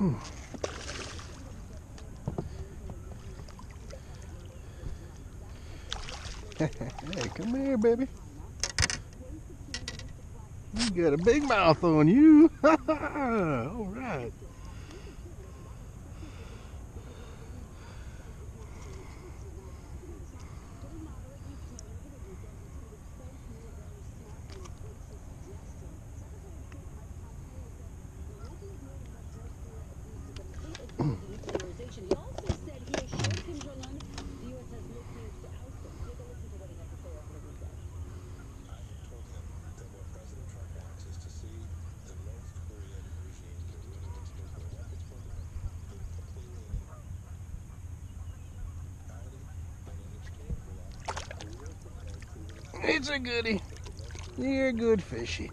hey, come here, baby. You got a big mouth on you. All right. It's a goodie. You're a good fishy.